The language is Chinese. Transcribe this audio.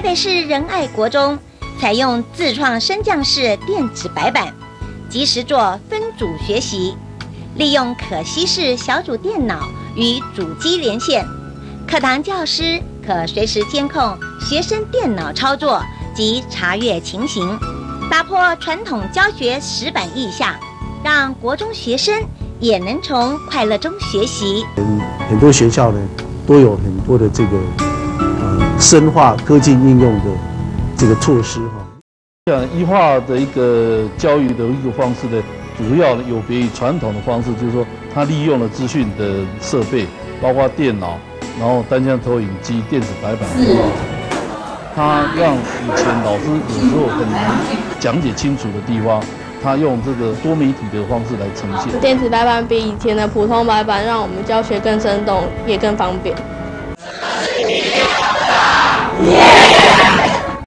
台北市仁爱国中采用自创升降式电子白板，及时做分组学习，利用可吸式小组电脑与主机连线，课堂教师可随时监控学生电脑操作及查阅情形，打破传统教学石板印象，让国中学生也能从快乐中学习。很很多学校呢都有很多的这个深化科技应用的这个措施哈。像一化的一个教育的一个方式呢，主要有别于传统的方式，就是说它利用了资讯的设备，包括电脑，然后单向投影机、电子白板，它让以前老师有时候很难讲解清楚的地方，它用这个多媒体的方式来呈现。电子白板比以前的普通白板让我们教学更生动，也更方便。